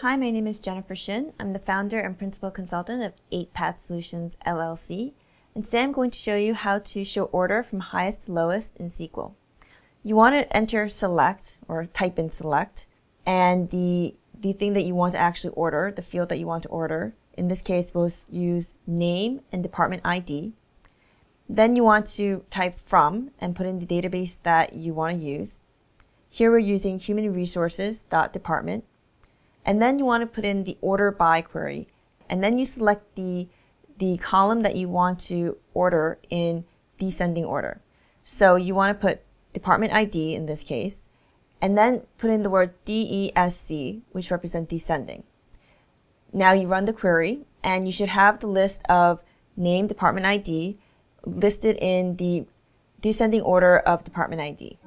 Hi, my name is Jennifer Shin. I'm the founder and principal consultant of 8Path Solutions LLC. And today I'm going to show you how to show order from highest to lowest in SQL. You want to enter select or type in select and the, the thing that you want to actually order, the field that you want to order. In this case, we'll use name and department ID. Then you want to type from and put in the database that you want to use. Here we're using human resources department and then you want to put in the order by query. And then you select the, the column that you want to order in descending order. So you want to put department ID in this case, and then put in the word DESC, which represents descending. Now you run the query, and you should have the list of name department ID listed in the descending order of department ID.